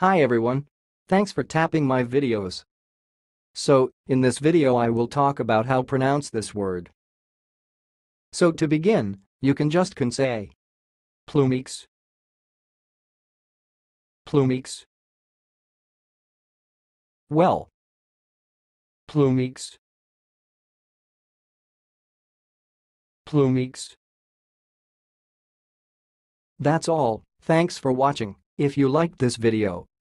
Hi everyone. Thanks for tapping my videos. So, in this video I will talk about how pronounce this word. So to begin, you can just can say Plumeex. Plumeex. Well. Plumeex. Plumeex. That's all, thanks for watching, if you liked this video,